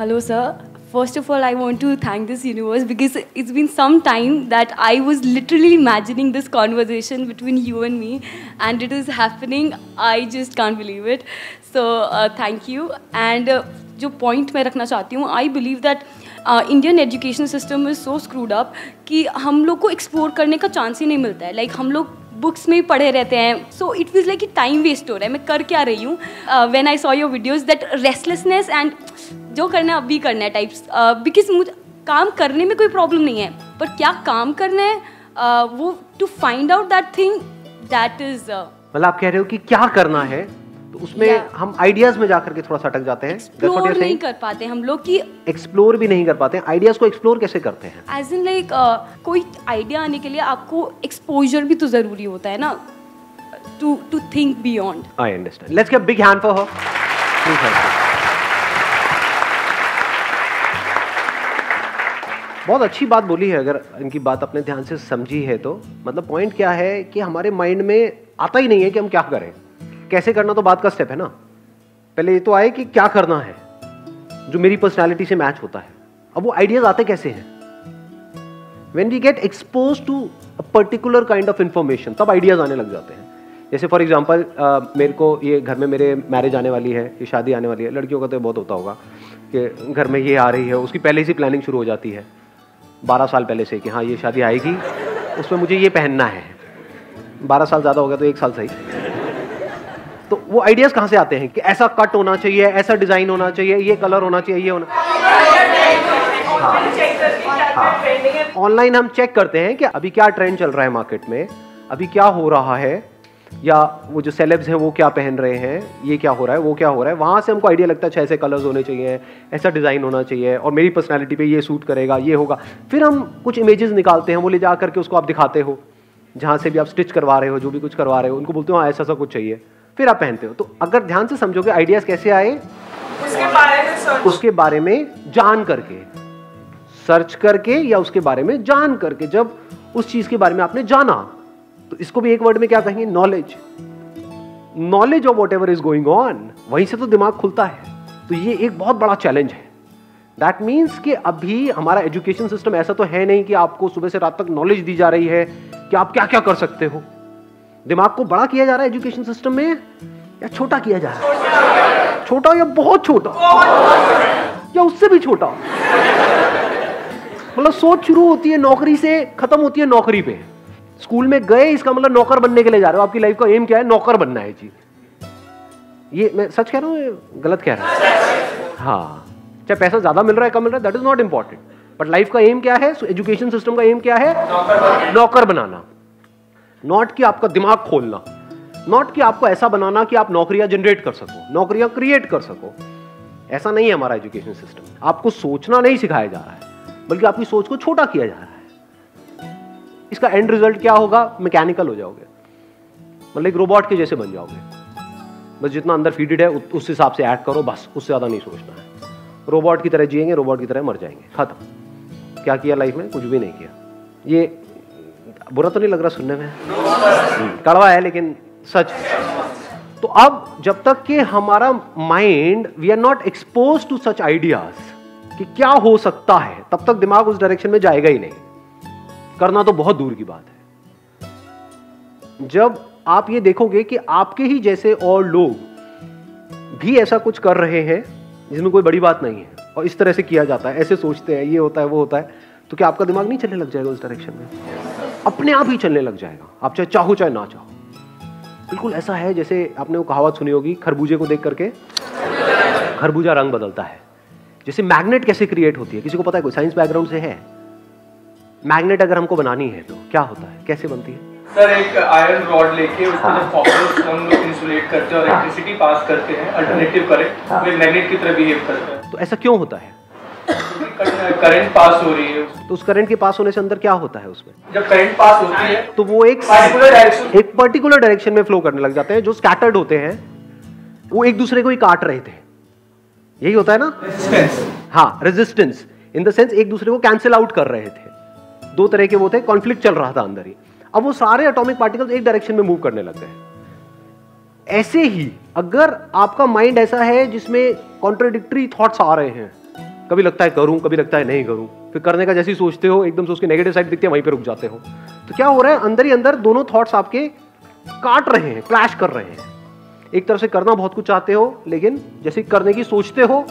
Hello, sir. First of all, I want to thank this universe because it's been some time that I was literally imagining this conversation between you and me, and it is happening. I just can't believe it. So, uh, thank you. And uh, जो point मैं रखना चाहती हूँ I believe that Indian education system is so screwed up कि हम लोग को explore करने का चांस ही नहीं मिलता है लाइक like, हम लोग बुक्स में ही पढ़े रहते हैं। So it was like time waste हो रहा है। मैं कर क्या रही हूँ? When I saw your videos that restlessness and जो करना है अभी करना है टाइप्स बिकॉज़ मुझे काम करने में कोई प्रॉब्लम नहीं है। पर क्या काम करना है? Uh, वो to find out that thing that is मतलब आप कह रहे हो कि क्या करना है? उसमें yeah. हम आइडियाज़ में जाकर के थोड़ा सा अटक जाते हैं। एक्सप्लोर नहीं कर पाते हम लोग की एक्सप्लोर भी नहीं कर पाते। हैं आइडियाज़ को एक्सप्लोर कैसे करते हैं? एज इन लाइक कोई आइडिया आने के लिए आपको एक्सपोजर भी तो ज़रूरी होता है ना? To to think beyond I understand let's give big hand for her बहुत अच्छी बात बोली है अगर इनकी बात अपने ध्यान से समझी है तो। मतलब पॉइंट क्या है कि हमारे माइंड में आता ही नहीं है कि हम क्या करें। कैसे करना तो बात का स्टेप है ना। पहले ये तो आए कि क्या करना है, जो मेरी पर्सनैलिटी से मैच होता है। अब वो आइडियाज़ आते कैसे हैं? When we get expose to a particular kind of information तब आइडियाज़ आने लग जाते हैं। जैसे फॉर एग्ज़ाम्पल मेरे को ये घर में मेरे मैरिज आने वाली है, ये शादी आने वाली है। लड़कियों का तो बहुत होता होगा कि घर में ये आ रही है, उसकी पहले से प्लानिंग शुरू हो जाती है। बारह साल पहले से कि हाँ ये शादी आएगी, उसमें मुझे ये पहनना है। बारह साल ज़्यादा हो गया तो एक साल सही। तो वो आइडियाज़ कहाँ से आते हैं कि ऐसा कट होना चाहिए, ऐसा डिज़ाइन होना चाहिए, ये कलर होना चाहिए, ये होना ऑनलाइन हाँ। हाँ। हम चेक करते हैं कि अभी क्या ट्रेंड चल रहा है मार्केट में, अभी क्या हो रहा है, या वो जो सेलेब्स हैं वो क्या पहन रहे हैं, ये क्या हो रहा है, वो क्या हो रहा है वहाँ से हमको आइडिया लगता है अच्छा ऐसे कलर्स होने चाहिए, ऐसा डिज़ाइन होना चाहिए, और मेरी पर्सनैलिटी पे ये सूट करेगा, ये होगा फिर हम कुछ इमेजेस निकालते हैं, वो ले जा करके उसको आप दिखाते हो, जहाँ से भी आप स्टिच करवा रहे हो, जो भी कुछ करवा रहे हो, उनको बोलते हो हाँ ऐसा ऐसा कुछ चाहिए फिर आप पहनते हो। तो अगर ध्यान से समझोगे आइडियाज़ कैसे आए? उसके बारे में उसके बारे में जान करके। सर्च करके या उसके बारे में जान करके जब उस चीज़ के बारे में आपने जाना तो इसको भी एक वर्ड में क्या कहेंगे? Knowledge knowledge of whatever is going on वहीं से तो दिमाग खुलता है। तो ये एक बहुत बड़ा चैलेंज है। दैट मीन्स कि अभी हमारा एजुकेशन सिस्टम ऐसा तो है नहीं कि आपको सुबह से रात तक नॉलेज दी जा रही है कि आप क्या क्या कर सकते हो। दिमाग को बड़ा किया जा रहा है एजुकेशन सिस्टम में, या छोटा किया जा रहा है? छोटा या बहुत छोटा? या उससे भी छोटा? मतलब सोच शुरू होती है नौकरी से, खत्म होती है नौकरी पे। स्कूल में गए, इसका मतलब नौकर बनने के लिए जा रहे हो। आपकी लाइफ का एम क्या है? नौकर बनना है जी ये मैं सच कह रहा हूँ गलत कह रहा हूँ? हाँ। चाहे पैसा ज़्यादा मिल रहा है, कम मिल रहा है that is not important but life का एम क्या है? एजुकेशन सिस्टम का एम क्या है? नौकर बनाना। नॉट कि आपका दिमाग खोलना। नॉट कि आपको ऐसा बनाना कि आप नौकरियाँ जनरेट कर सको, नौकरियाँ क्रिएट कर सको। ऐसा नहीं है हमारा एजुकेशन सिस्टम आपको सोचना नहीं सिखाया जा रहा है, बल्कि आपकी सोच को छोटा किया जा रहा है। इसका एंड रिज़ल्ट क्या होगा? मैकेनिकल हो जाओगे। मतलब एक रोबोट के जैसे बन जाओगे। बस जितना अंदर फीडेड है उस हिसाब से ऐड करो, बस, उससे ज़्यादा नहीं सोचना है। रोबोट की तरह जिएँगे रोबोट की तरह मर जाएँगे। खत्म। क्या किया लाइफ में? कुछ भी नहीं किया। ये बुरा तो नहीं लग रहा सुनने में? कड़वा है, लेकिन सच। तो अब जब तक कि हमारा mind we are not expose to such ideas कि क्या हो सकता है, तब तक दिमाग उस डायरेक्शन में जाएगा ही नहीं। करना तो बहुत दूर की बात है। जब आप ये देखोगे कि आपके ही जैसे और लोग भी ऐसा कुछ कर रहे हैं, जिसमें कोई बड़ी बात नहीं है, और इस तरह से किया जाता है, ऐसे सोचते हैं, ये होता है, वो होता है तो क्या आपका दिमाग नहीं चलने लग जाएगा उस डायरेक्शन में? अपने आप ही चलने लग जाएगा। आप चाहे चाहो चाहे ना चाहो। बिल्कुल ऐसा है जैसे आपने वो कहावत सुनी होगी खरबूजे को देख करके। खरबूजा रंग बदलता है। जैसे मैग्नेट कैसे क्रिएट होती है? किसी को पता है कोई साइंस बैकग्राउंड से है? मैग्नेट अगर हमको बनानी है तो क्या होता है? कैसे बनती है? सर एक आयरन रॉड लेके उसको जब कॉपर हम लोग इंसुलेट करते हैं और इलेक्ट्रिसिटी हाँ। पास करते हैं अल्टरनेटिव करंट हाँ। वो मैग्नेट की तरह बिहेव करता है। तो ऐसा क्यों होता है? करंट पास हो रही है तो उस करंट के पास होने से अंदर क्या होता है उसमें? जब करंट पास होती है तो वो एक पर्टिकुलर डायरेक्शन एक पर्टिकुलर डायरेक्शन में फ्लो करने लग जाते हैं जो स्कैटर्ड होते हैं वो एक दूसरे को ही काट रहे थे। यही होता है ना? रेजिस्टेंस हाँ रेजिस्टेंस इन द सेंस एक दूसरे को कैंसिल आउट कर रहे थे। दो तरह के वो थे कॉन्फ्लिक्ट चल रहा था अंदर ही। अब वो सारे एटॉमिक पार्टिकल्स एक डायरेक्शन में मूव करने लग गए। ऐसे ही अगर आपका माइंड ऐसा है जिसमें कॉन्ट्रोडिक्टरी थॉट्स आ रहे हैं कभी लगता है करूँ, कभी लगता है नहीं करूँ। फिर करने का जैसे ही सोचते हो, एकदम से उसके नेगेटिव साइड दिखते हैं, वहीं पे रुक जाते हो। तो क्या हो रहा है, अंदर ही अंदर दोनों थॉट्स आपके काट रहे हैं क्लैश कर रहे हैं। एक तरफ़ से करना बहुत कुछ चाहते हो, लेकिन जैसे करने की सोचते हो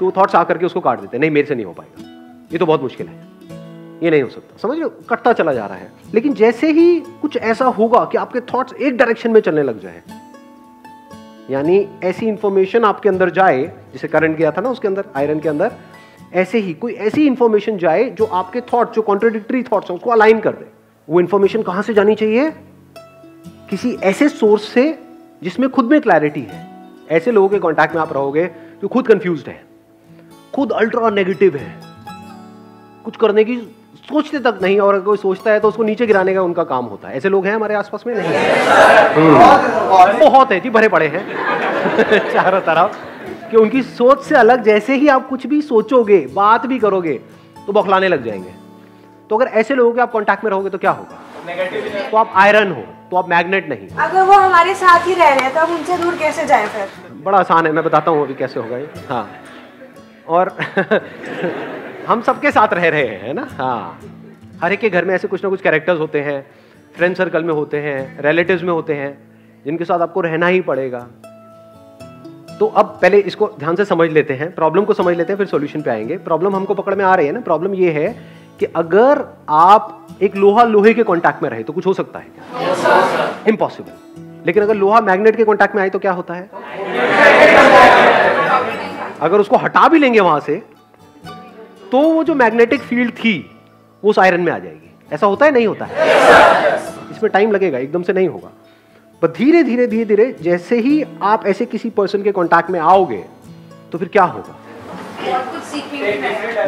तो थॉट्स आकर के उसको काट देते हैं, नहीं, मेरे से नहीं हो पाएगा। ये तो बहुत मुश्किल है। ये नहीं हो सकता। समझ लो कटता चला जा रहा है। लेकिन जैसे ही कुछ ऐसा होगा कि आपके थॉट्स एक डायरेक्शन में चलने लग जाए, यानी ऐसी इंफॉर्मेशन आपके अंदर जाए, जिसे करंट गया था ना उसके अंदर आयरन के अंदर ऐसे ही कोई ऐसी इंफॉर्मेशन जाए जो आपके थॉट जो कॉन्ट्रोडिक्टरी थॉट्स हैं उसको अलाइन कर दे। वो इंफॉर्मेशन कहाँ से जानी चाहिए? किसी ऐसे सोर्स से जिसमें खुद में क्लैरिटी है। ऐसे लोगों के कांटेक्ट में आप रहोगे जो खुद कंफ्यूज है खुद अल्ट्रा नेगेटिव है। कुछ करने की सोचते तक नहीं और अगर कोई सोचता है तो उसको नीचे गिराने का उनका काम होता है। ऐसे लोग हैं हमारे आसपास में? नहीं। बहुत है जी भरे पड़े हैं। चारों तरफ़। कि उनकी सोच से अलग जैसे ही आप कुछ भी सोचोगे बात भी करोगे तो बौखलाने लग जाएँगे। तो अगर ऐसे लोगों के आप कांटेक्ट में रहोगे तो क्या होगा? तो आप आयरन हो तो आप मैग्नेट नहीं अगर वो हमारे साथ ही रह रहे हैं तो हम उनसे दूर कैसे जाए फिर? बड़ा आसान है मैं बताता हूँ अभी कैसे होगा ये। हाँ। और हम सबके साथ रह रहे हैं है ना? हाँ। हर एक के घर में ऐसे कुछ ना कुछ कैरेक्टर्स होते हैं फ्रेंड सर्कल में होते हैं रिलेटिव्स में होते हैं जिनके साथ आपको रहना ही पड़ेगा। तो अब पहले इसको ध्यान से समझ लेते हैं प्रॉब्लम को समझ लेते हैं फिर सॉल्यूशन पे आएँगे। प्रॉब्लम हमको पकड़ में आ रही है ना? प्रॉब्लम ये है कि अगर आप एक लोहा लोहे के कांटेक्ट में रहे तो कुछ हो सकता है इम्पॉसिबल लेकिन अगर लोहा मैग्नेट के कांटेक्ट में आए तो क्या होता है? अगर उसको हटा भी लेंगे वहाँ से तो वो जो मैग्नेटिक फ़ील्ड थी वो उस आयरन में आ जाएगी। ऐसा होता है? नहीं होता है। yes, इसमें टाइम लगेगा एकदम से नहीं होगा। पर धीरे धीरे धीरे धीरे, जैसे ही आप ऐसे किसी पर्सन के कांटेक्ट में आओगे तो फिर क्या होगा?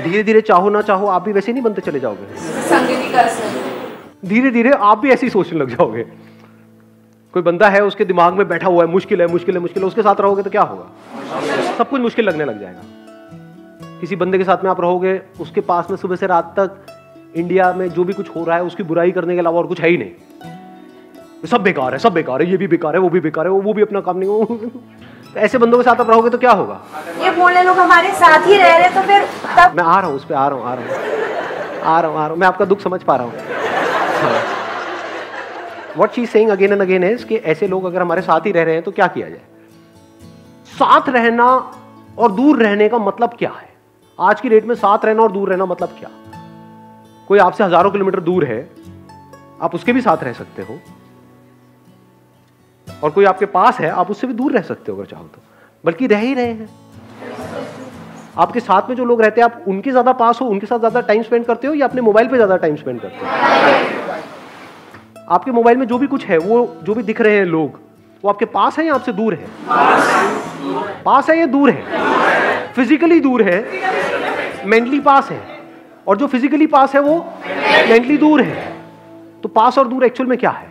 धीरे धीरे, चाहो ना चाहो, आप भी वैसे नहीं बनते चले जाओगे। धीरे धीरे, आप भी ऐसी सोचने लग जाओगे। कोई बंदा है, उसके दिमाग में बैठा हुआ है, मुश्किल है मुश्किल है मुश्किल है, उसके साथ रहोगे तो क्या होगा? सब कुछ मुश्किल लगने लग जाएगा। किसी बंदे के साथ में आप रहोगे, उसके पास में सुबह से रात तक इंडिया में जो भी कुछ हो रहा है, उसकी बुराई करने के अलावा और कुछ है ही नहीं। सब बेकार है सब बेकार है ये भी बेकार है वो भी बेकार है वो भी अपना काम नहीं हो। तो ऐसे बंदों के साथ आप रहोगे तो क्या होगा? ये बोले लोग हमारे साथ ही रह रहे तो फिर तब मैं आ रहा हूँ उस पर आ रहा हूँ आ रहा हूँ। आ रहा हूँ आ रहा हूँ। मैं आपका दुख समझ पा रहा हूँ। What she saying again and again is कि ऐसे लोग अगर हमारे साथ ही रह रहे हैं तो क्या किया जाए? साथ रहना और दूर रहने का मतलब क्या है? आज की डेट में साथ रहना और दूर रहना मतलब क्या? कोई आपसे हज़ारों किलोमीटर दूर है आप उसके भी साथ रह सकते हो। और कोई आपके पास है, आप उससे भी दूर रह सकते हो अगर चाहो तो। बल्कि रह ही रहे हैं। आपके साथ में जो लोग रहते हैं, आप उनके ज़्यादा पास हो, उनके साथ ज़्यादा टाइम स्पेंड करते हो या अपने मोबाइल पे ज़्यादा टाइम स्पेंड करते हो? आपके मोबाइल में जो भी कुछ है, वो जो भी दिख रहे हैं लोग, वो आपके पास है या आपसे दूर है? पास है या दूर है? फिजिकली दूर है मेंटली पास है। और जो फिजिकली पास है, वो मेंटली दूर है। तो पास और दूर एक्चुअल में क्या है?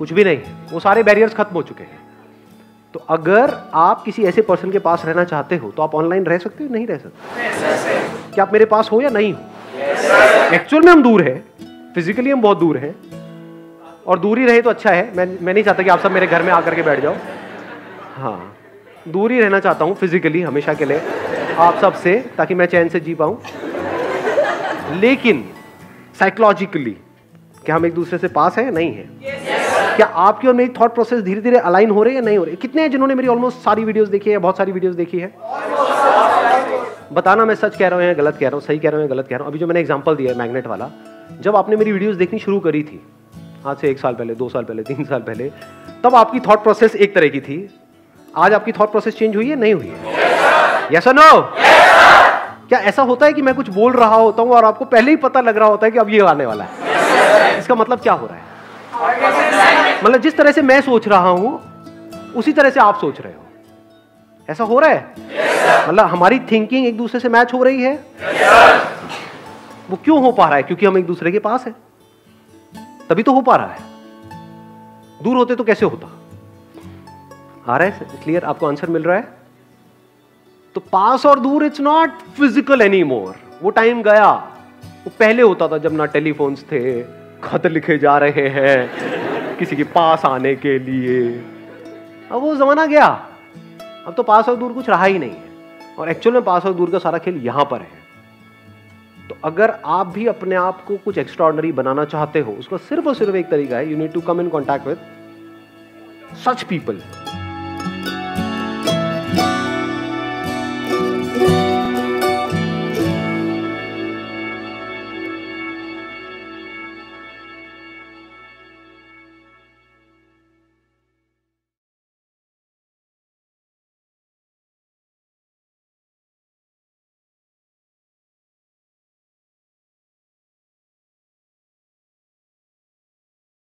कुछ भी नहीं वो सारे बैरियर्स खत्म हो चुके हैं। तो अगर आप किसी ऐसे पर्सन के पास रहना चाहते हो तो आप ऑनलाइन रह सकते हो नहीं रह सकते? क्या आप मेरे पास हो या नहीं हो? एक्चुअल में हम दूर हैं फिजिकली हम बहुत दूर हैं। और दूर रहे तो अच्छा है मैं मैं नहीं चाहता कि आप सब मेरे घर में आकर के बैठ जाओ। हाँ दूर ही रहना चाहता हूँ फिजिकली हमेशा के लिए आप सबसे ताकि मैं चैन से जी पाऊँ। लेकिन साइकोलॉजिकली क्या हम एक दूसरे से पास है नहीं है? yes, क्या आपकी और मेरी थॉट प्रोसेस धीरे धीरे अलाइन हो रहे हैं या नहीं हो रहे कितने हैं जिन्होंने मेरी ऑलमोस्ट सारी वीडियोस देखी है, बहुत सारी वीडियोस देखी है? बताना मैं सच कह रहा हूँ गलत कह रहा हूँ, सही कह रहा हूँ गलत कह रहा हूँ? अभी जो मैंने एग्ज़ाम्पल दिया है मैग्नेट वाला, जब आपने मेरी वीडियोज़ देखनी शुरू करी थी, आज से एक साल पहले, दो साल पहले, तीन साल पहले, तब आपकी थॉट प्रोसेस एक तरह की थी। आज आपकी थॉट प्रोसेस चेंज हुई है, नहीं हुई है? यस नो क्या ऐसा होता है कि मैं कुछ बोल रहा होता हूँ और आपको पहले ही पता लग रहा होता है कि अब ये आने वाला है? इसका मतलब क्या हो रहा है? मतलब जिस तरह से मैं सोच रहा हूँ, उसी तरह से आप सोच रहे हो। ऐसा हो रहा है? मतलब हमारी थिंकिंग एक दूसरे से मैच हो रही है? वो क्यों हो पा रहा है? क्योंकि हम एक दूसरे के पास है। तभी तो हो पा रहा है। दूर होते तो कैसे होता? आ रहा है? क्लियर आपको आंसर मिल रहा है? तो पास और दूर it's not physical any more वो टाइम गया। वो पहले होता था जब ना टेलीफोन्स थे खत लिखे जा रहे हैं किसी के पास आने के लिए। अब वो जमाना गया। अब तो पास और दूर कुछ रहा ही नहीं है। और एक्चुअल में पास और दूर का सारा खेल यहाँ पर है। तो अगर आप भी अपने आप को कुछ एक्स्ट्रॉर्डनरी बनाना चाहते हो, उसका सिर्फ़ और सिर्फ़ एक तरीका है you need to come in contact with such people